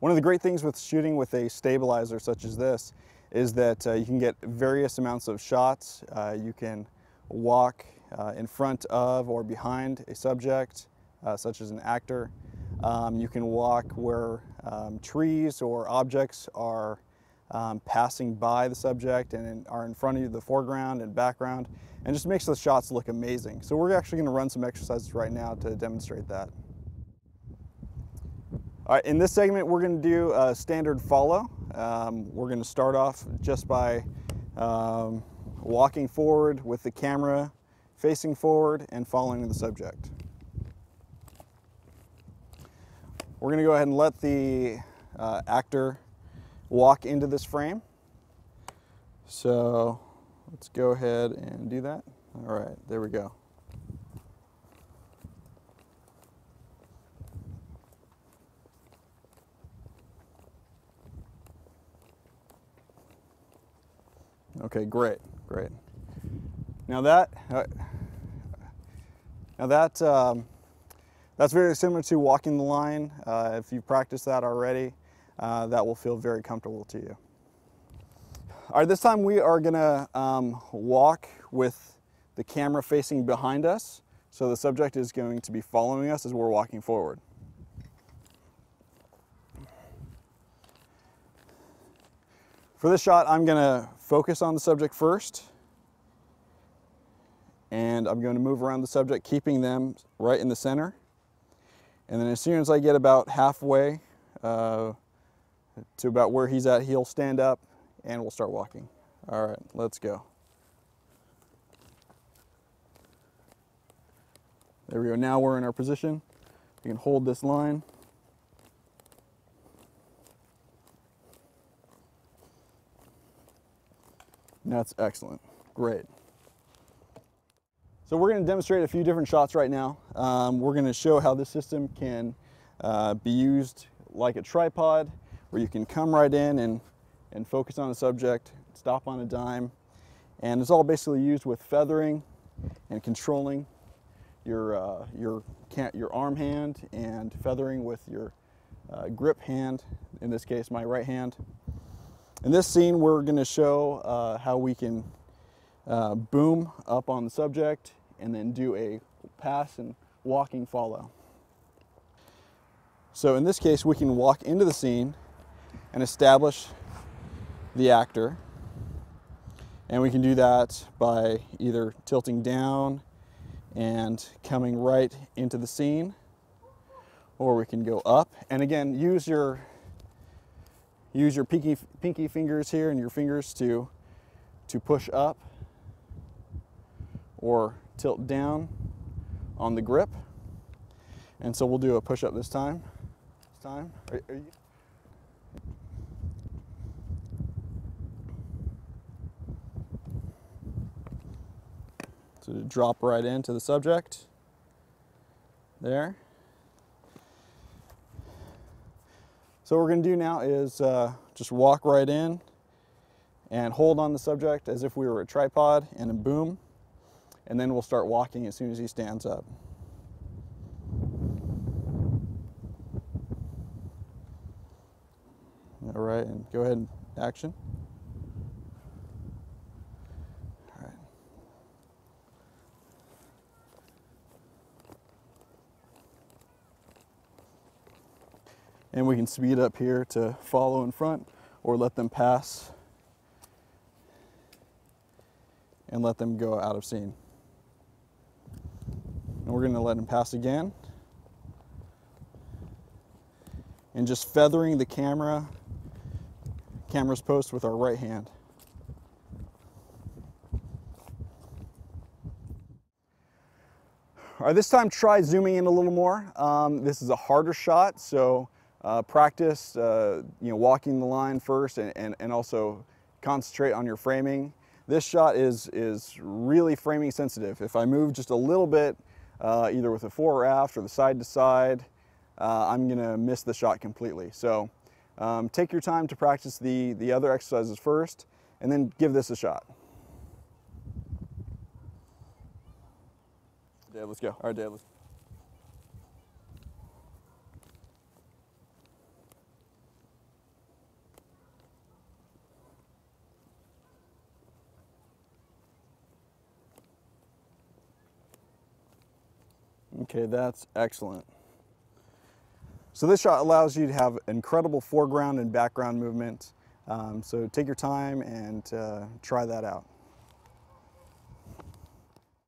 One of the great things with shooting with a stabilizer such as this is that uh, you can get various amounts of shots. Uh, you can walk uh, in front of or behind a subject, uh, such as an actor. Um, you can walk where um, trees or objects are um, passing by the subject and are in front of you, the foreground and background, and just makes the shots look amazing. So we're actually gonna run some exercises right now to demonstrate that. All right, in this segment, we're gonna do a standard follow. Um, we're gonna start off just by um, walking forward with the camera facing forward and following the subject. We're gonna go ahead and let the uh, actor walk into this frame. So let's go ahead and do that. All right, there we go. Okay, great, great. Now that, uh, now that, um, that's very similar to walking the line. Uh, if you've practiced that already, uh, that will feel very comfortable to you. All right, this time we are gonna um, walk with the camera facing behind us. So the subject is going to be following us as we're walking forward. For this shot, I'm gonna focus on the subject first and I'm going to move around the subject, keeping them right in the center. And then as soon as I get about halfway uh, to about where he's at, he'll stand up and we'll start walking. All right, let's go. There we go. Now we're in our position. We can hold this line. That's excellent. Great. So we're going to demonstrate a few different shots right now. Um, we're going to show how this system can uh, be used like a tripod where you can come right in and, and focus on a subject, stop on a dime. And it's all basically used with feathering and controlling your, uh, your, your arm hand and feathering with your uh, grip hand, in this case my right hand. In this scene we're going to show uh, how we can uh, boom up on the subject and then do a pass and walking follow. So in this case, we can walk into the scene and establish the actor. And we can do that by either tilting down and coming right into the scene, or we can go up. And again, use your use your pinky, pinky fingers here and your fingers to, to push up or tilt down on the grip. And so we'll do a push up this time. This time. Are, are you? So to drop right into the subject. There. So what we're going to do now is uh, just walk right in and hold on the subject as if we were a tripod and a boom and then we'll start walking as soon as he stands up. All right, and go ahead and action. And we can speed up here to follow in front or let them pass and let them go out of scene. And we're going to let them pass again. And just feathering the camera, camera's post with our right hand. All right, this time try zooming in a little more. Um, this is a harder shot, so uh, practice uh, you know, walking the line first and, and, and also concentrate on your framing. This shot is, is really framing sensitive. If I move just a little bit, uh, either with the fore or aft or the side to side, uh, I'm gonna miss the shot completely. So um, take your time to practice the, the other exercises first and then give this a shot. Dave, let's go. All right, Dave, let's Okay, that's excellent. So this shot allows you to have incredible foreground and background movement. Um, so take your time and uh, try that out.